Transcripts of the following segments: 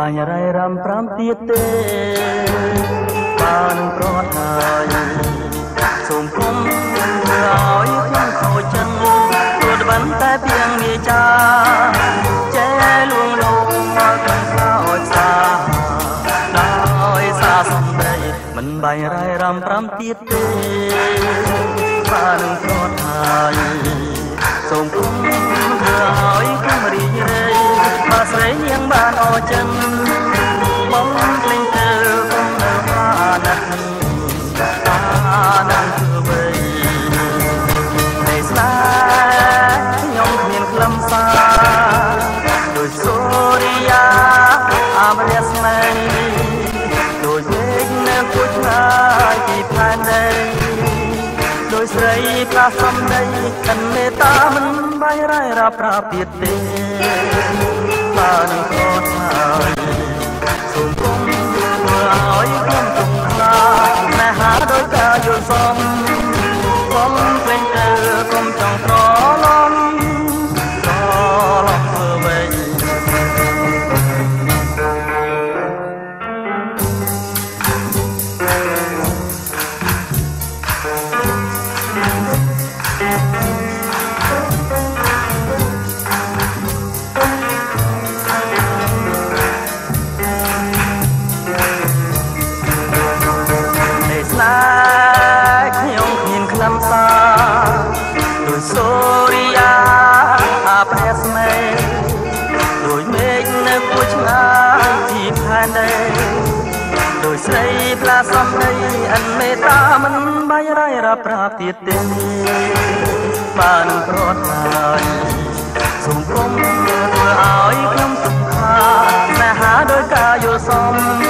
បាញ់រៃរាំប្រាំទៀតទេបានប្រត់ហើយសូមគុំឲ្យខ្ញុំខូចចិត្តព្រោះបានតែពីងនេះចាចែលួងលោមមកកាន់ខ្លោចសាដោយសាសំដីមិនបាញ់រៃរាំប្រាំទៀតទេបានប្រត់ហើយសូមគុំឲ្យខ្ញុំរីករាយ បើស្រីនាងបានអចិនបងភ្លេងទៅគំនៅអាណិតអាណិតទៅវិញនៃស្លាខ្ញុំគ្មានខ្លឹមសារដោយសូរិយាអមរស្មីដោយពេកនៅគូឆ្ងាយពីផែនដីដោយស្រីប្រាសំដីកិនមេតាមិនបាយរាយរាប់ប្រាពាតទេ បានប្រត់ហើយសូមគុំធ្វើឲ្យខ្ញុំទុំណាស់ណាហាដោយការយល់សម ណាខ្ញុំគ្មានខ្លឹមសារដោយសូរិយាអាព្រះស្នេហ៍ដោយមេឃនៅគួឆ្ងាយពីផែនដីដោយស្រីផ្លាសំដីអិនមេតាមិនបាយរៃរ៉ាប្រាទៀតទេបានប្រត់ហើយសូមគុំធ្វើឲ្យខ្ញុំសុខាស្នេហាដោយការយល់សម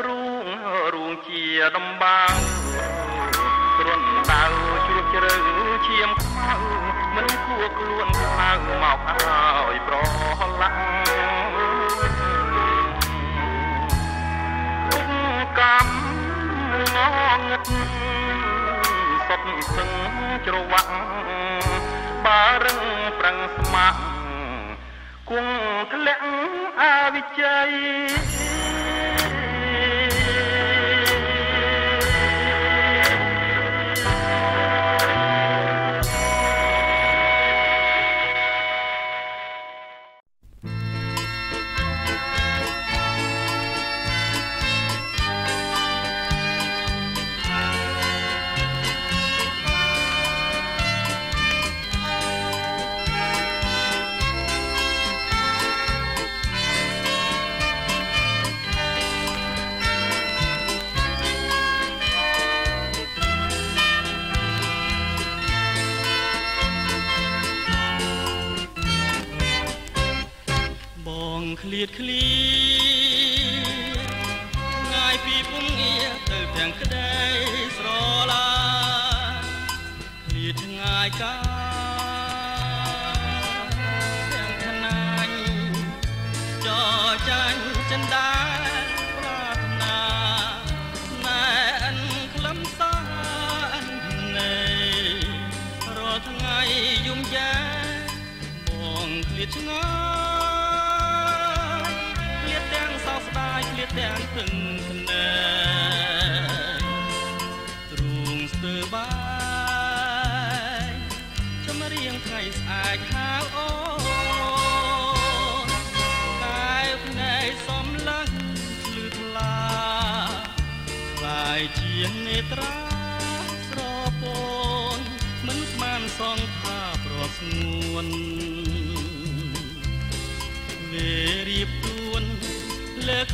ទ្រូងរួងជាដំបាងគ្រុនដៅជ្រោះជ្រៅឈាមខ្មៅមិនគួរខ្លួនខ្មៅមកហើយប្រឡាក់កម្មងងឹតសុតសឹងច្រវាក់បារឹងប្រឹងស្មាក់គង់ធ្លាក់អវិជ័យ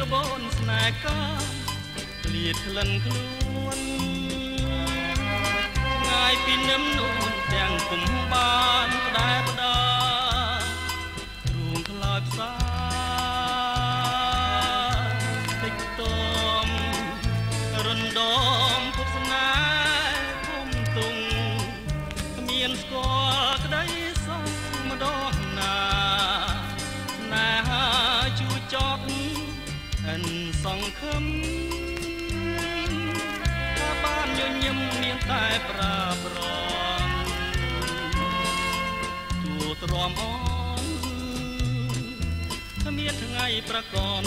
ក្បូនស្នេហ៍កាក្លៀតក្លិនខ្លួនឆ្ងាយពីនឹមនួនទាំងពុំបានផ្ដែផ្ដា ទ្រាំអូនគ្មានថ្ងៃប្រកប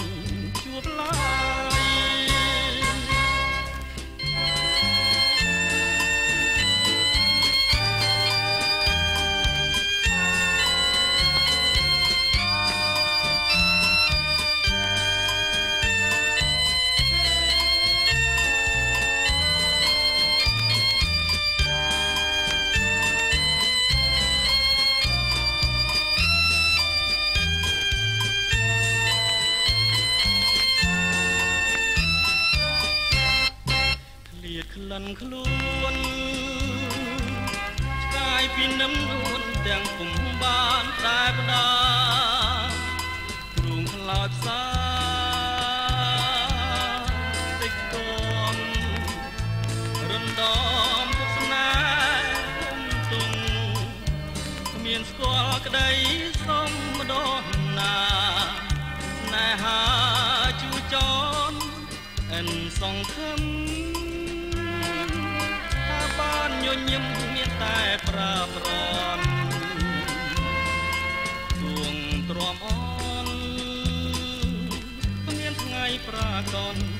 សង្ឃឹមថាបានញញឹមមានតែប្រាប្រន់ដួងទ្រាំអន់មានថ្ងៃប្រាកដ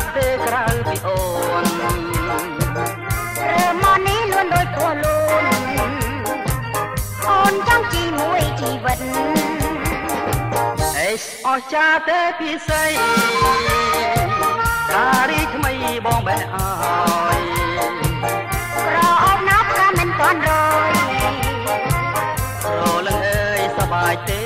ក់ទេក្រៅពីអូនរើមកនេះលួនដូចព្រោះលូនអូនចង់ជីមួយជីវិតអេអស់ចាទេពិសីការីថ្មីបងបេះអើយប្រអប់ណាប់ក៏មិនទាន់រយរលឹងអើយសบายទេ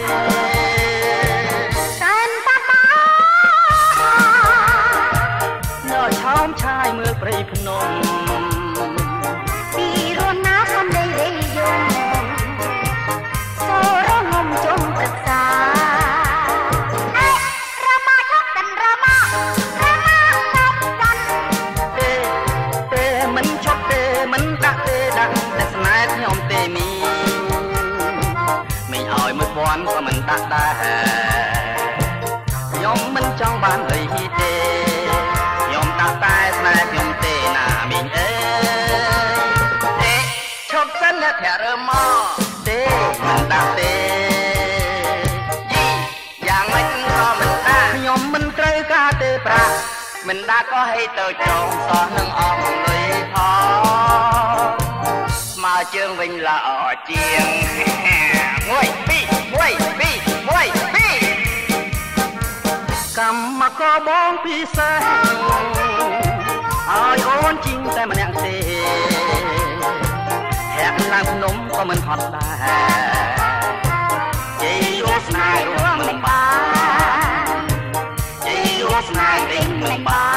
ព្រៃភ្នំ ធាក់រើមកទេមិនដាក់ទេយីយ៉ាងម៉េចក៏មិនដាក់ខ្ញុំមិនត្រូវការទេប្រាក់មិនដាក់ក៏ហេទៅចងសោះនឹងអស់លុយផងស្មើជើងវិញល្អជាង1 2 1 2 1 2កម្មក៏បងពិសេសឲ្យអូនជីងតែម្នាក់ទេធាក់ ឡើងភ្នំក៏មិនហត់ដែរជ័យយោស្នេហ៍រួមមិនបានជ័យយោស្នេហ៍វិញមិនបាន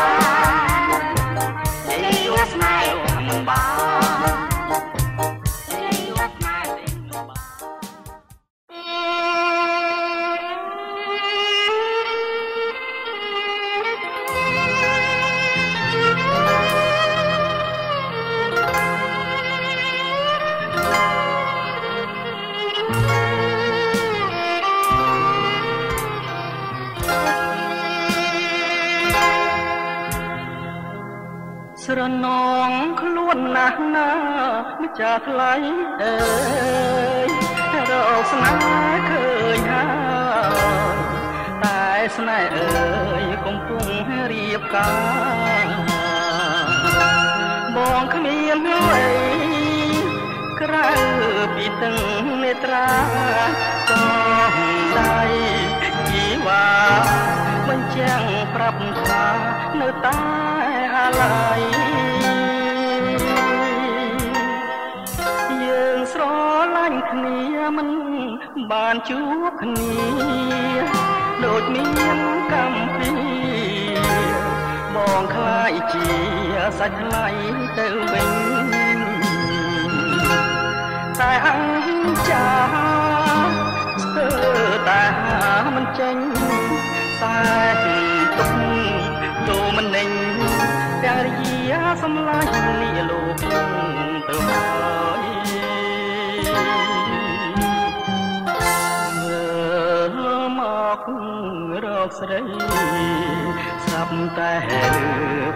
ម្ចាស់ថ្លៃអើយរកស្នេហ៍ឃើញហើយតែស្នេហ៍អើយកំពុងរៀបការបងគ្មានអ្វីក្រៅពីទឹកនេត្រាក៏ដៃជីវ៉ាបញ្ចាំងប្រាប់ថានៅតែអាឡ័យ បានជួបគ្នាដូចមានកម្មពីបងខ្លាយជាសាច់ថ្លៃទៅវិញតែអង្ចាស្ទើរតែមិនចេញតែទុកទូមិនណេញទាំងរយាសំឡាញ់លាលោកទៅហើយ រកស្រីស្រាប់តែ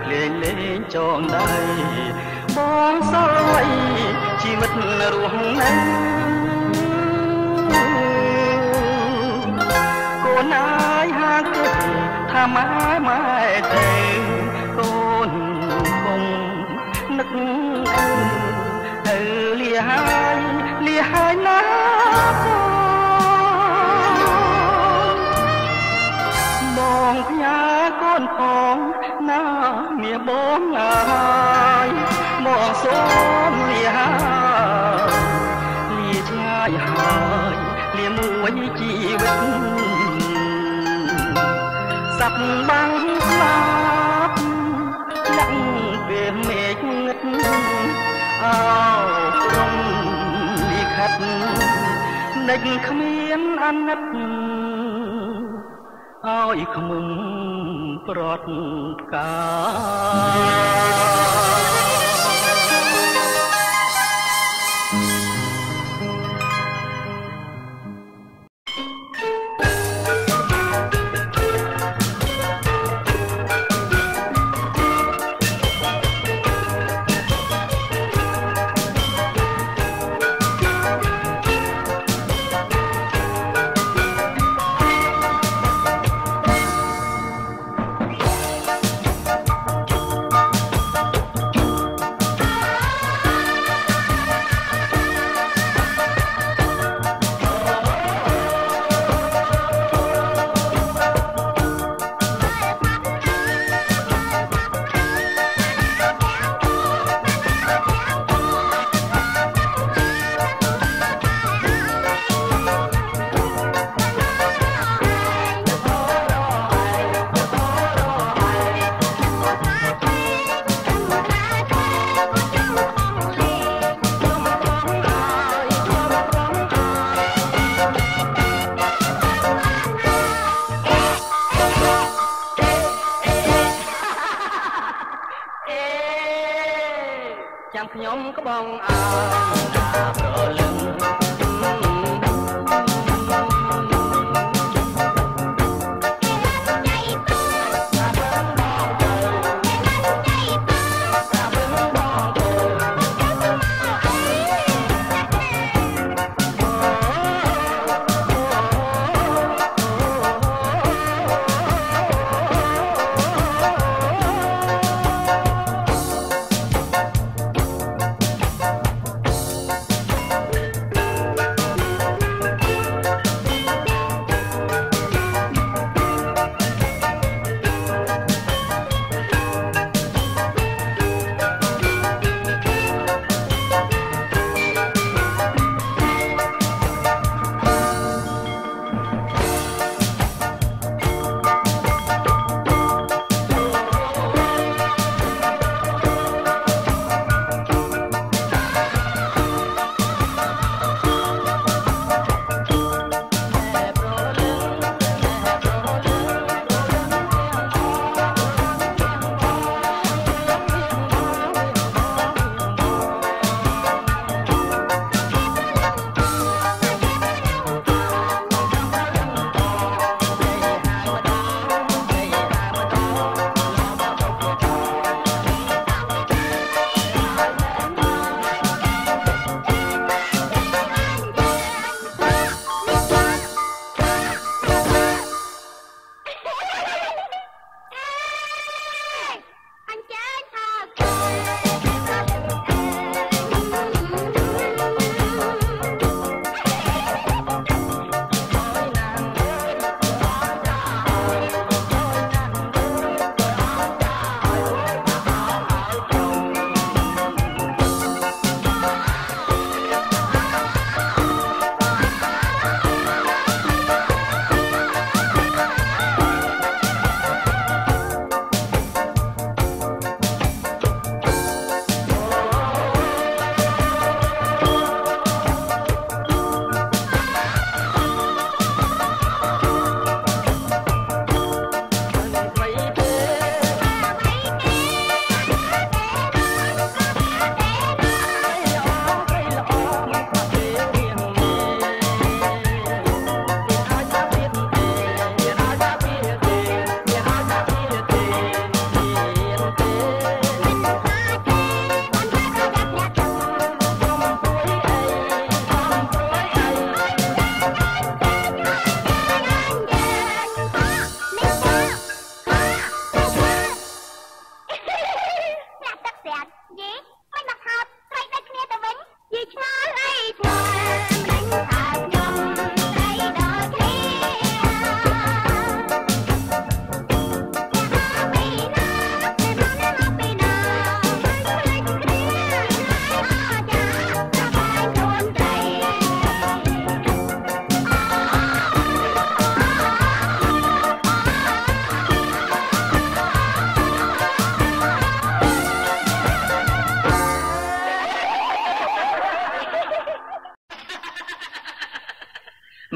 ភ្លេងលេងចងដៃបងសល់ໄວជីវិតរស់នៅកូនអើយហាគិតថាម៉ែម៉ែទេកូនគង់នឹកអើលាហើយលាហើយណាកូន បងផ្ញើកូនផងណាមាបងហើយមកសូមលាហើយលាឆ្ងាយហើយលាមួយជីវិតបាំងស្លាប់លាក់ពេលមេឃងឹតអោក្រុមលិខិតនឹកគ្មានអាណិត ឲ្យខ្មុំប្រត់កា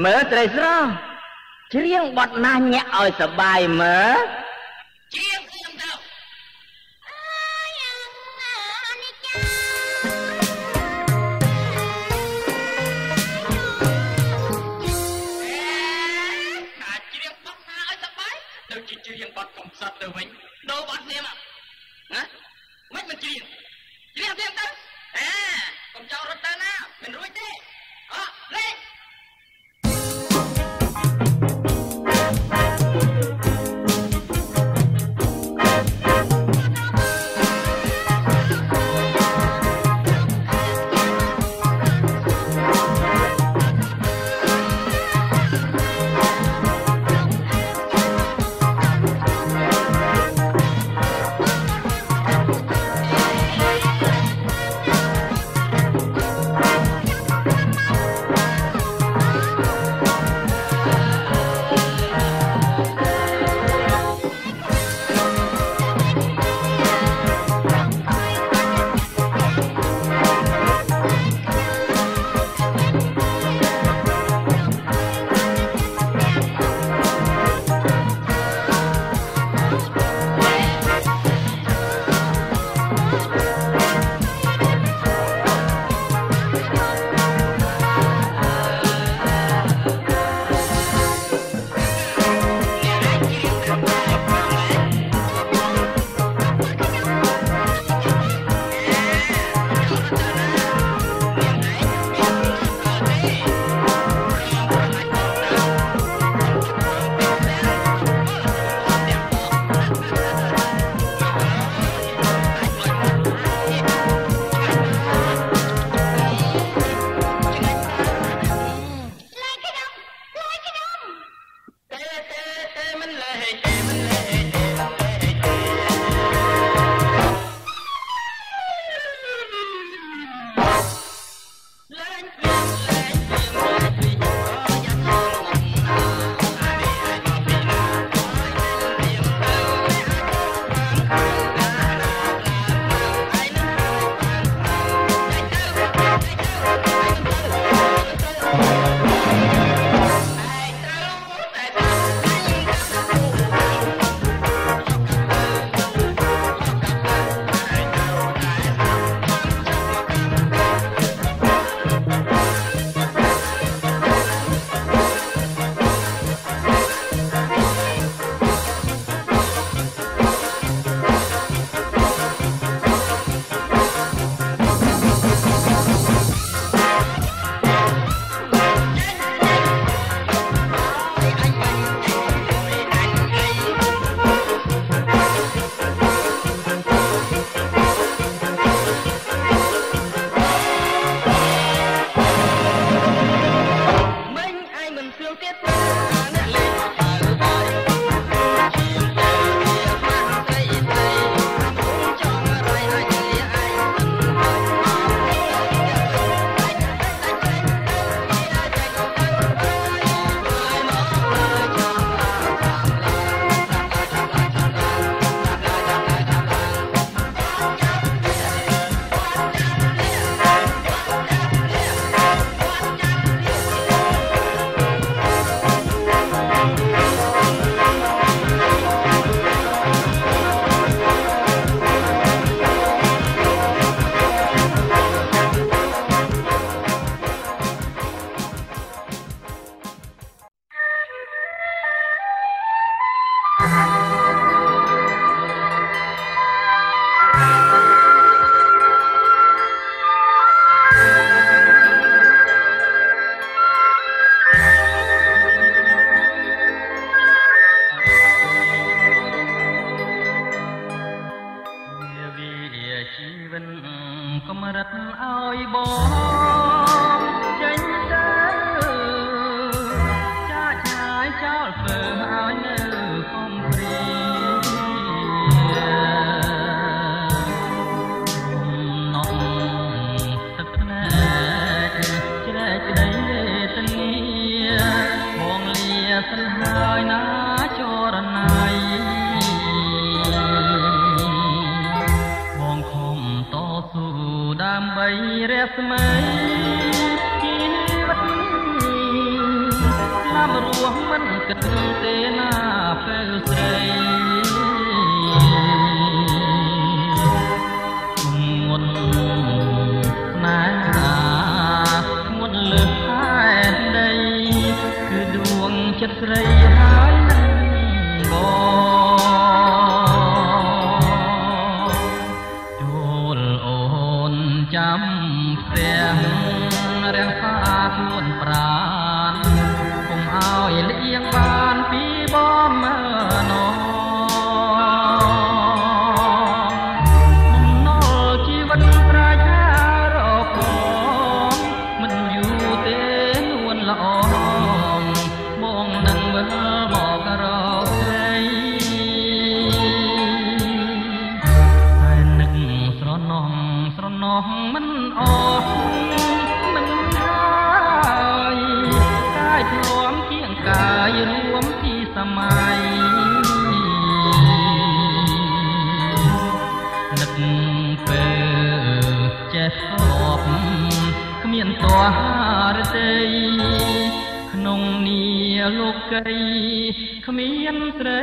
មើលត្រីស្រស់ច្រៀងបត់ណាស់ញាក់ឲ្យសបាយមើលិតទេណាពេលស្រីមុនណាមុនលើផែនដីគឺដួងចិត្តស្រី គ្មានស្រី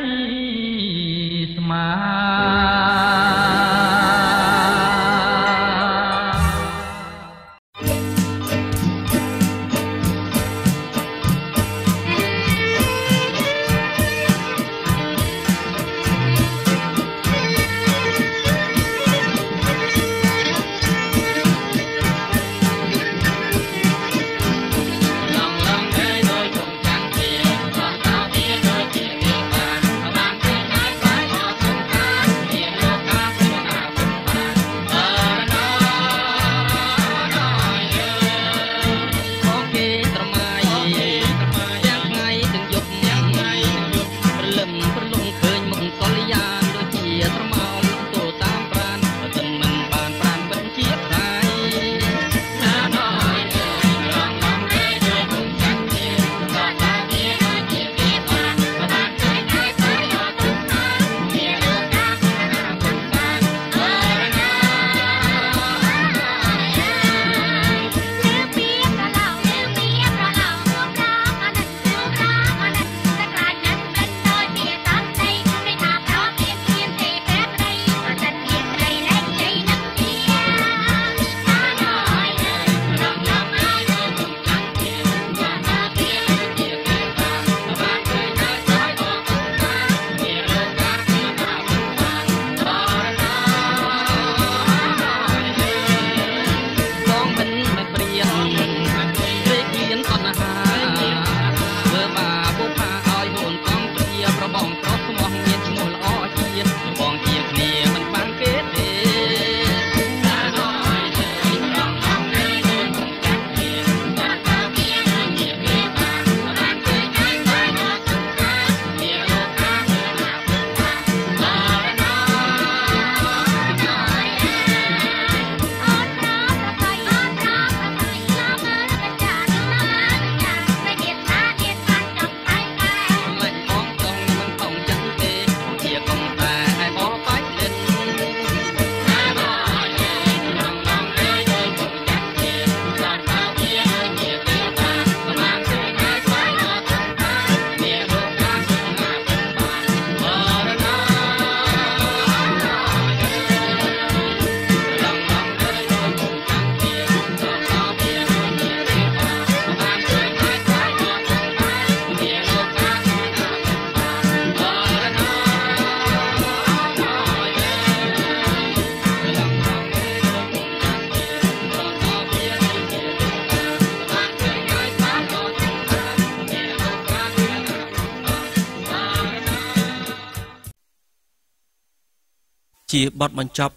ជាបទបញ្ចប់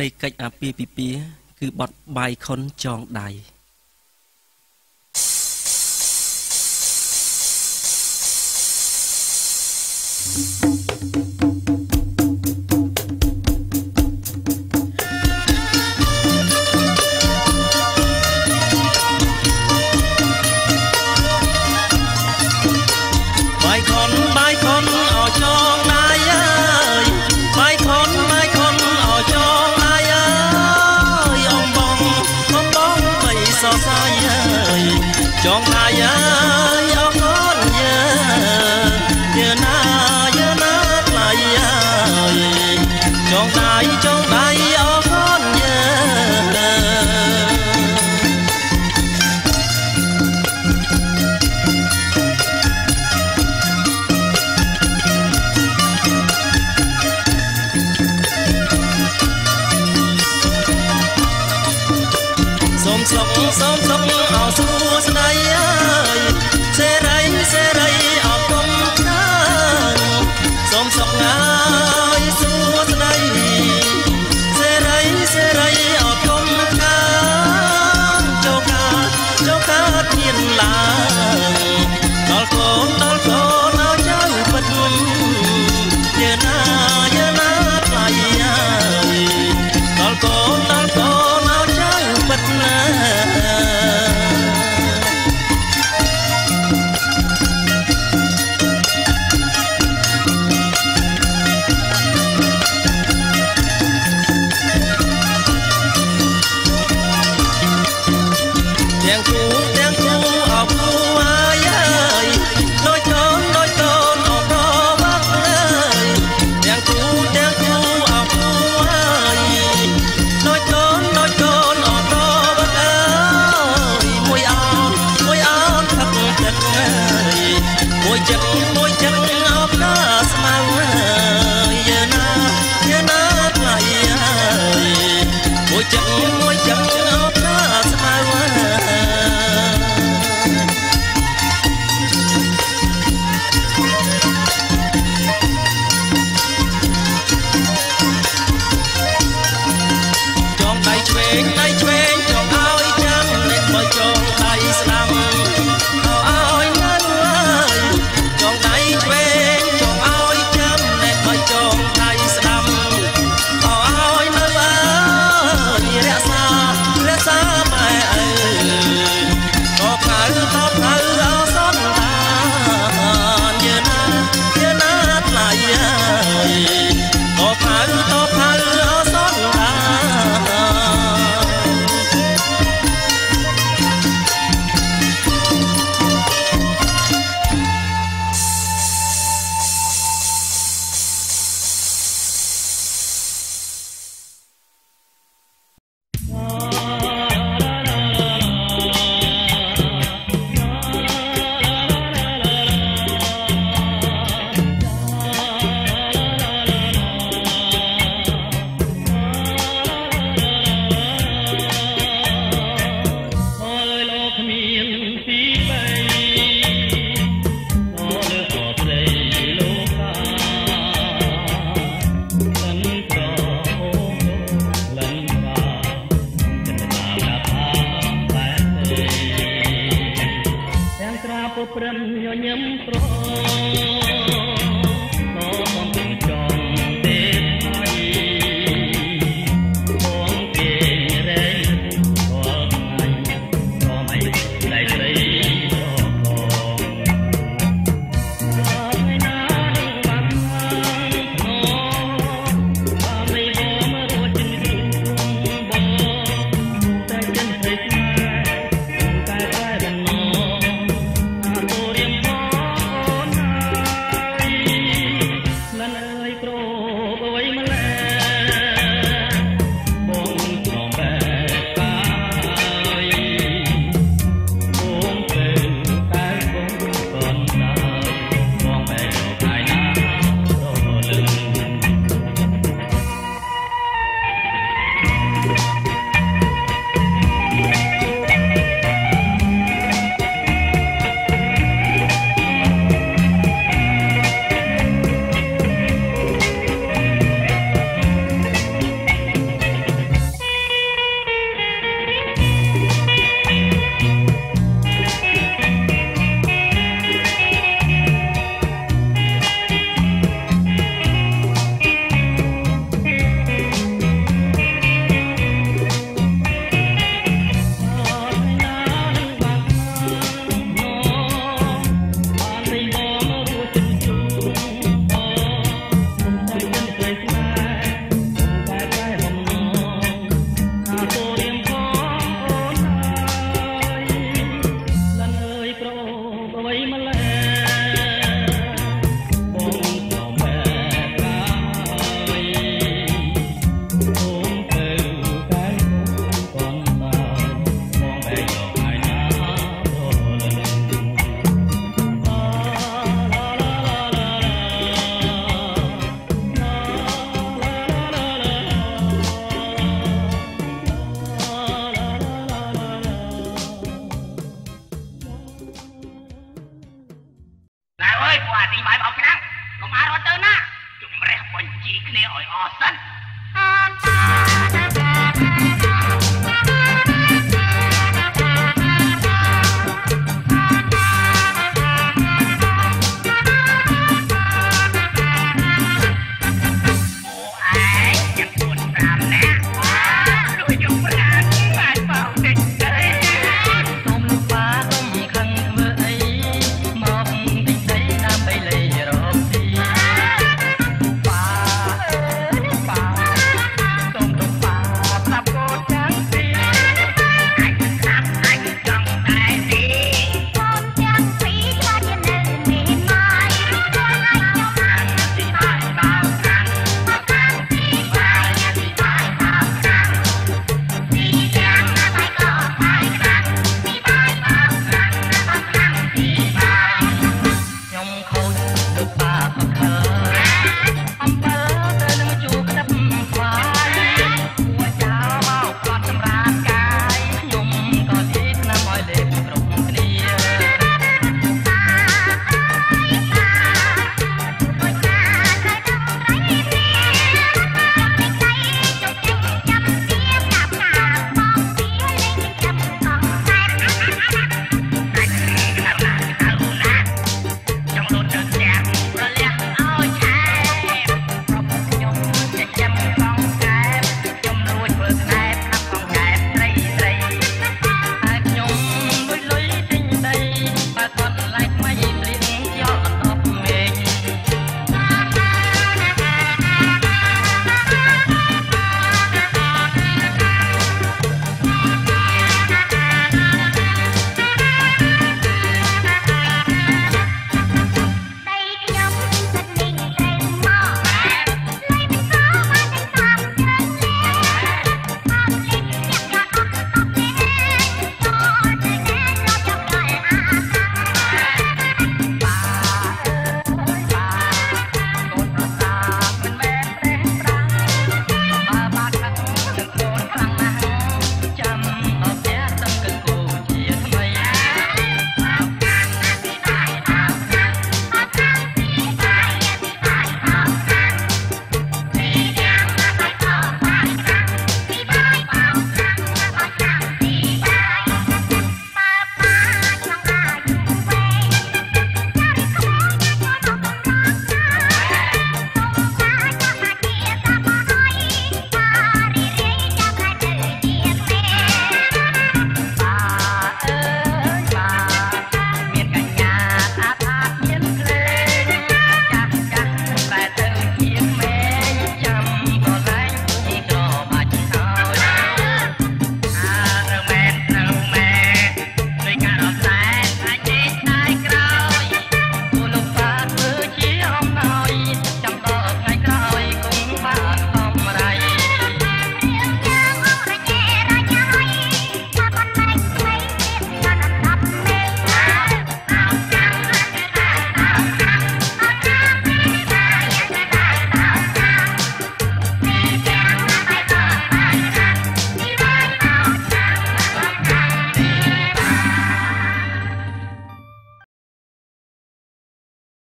នៃកិច្ចអាពាហ៍ពិពាហ៍គឺបទបាយខុនចងដៃ។ con ai á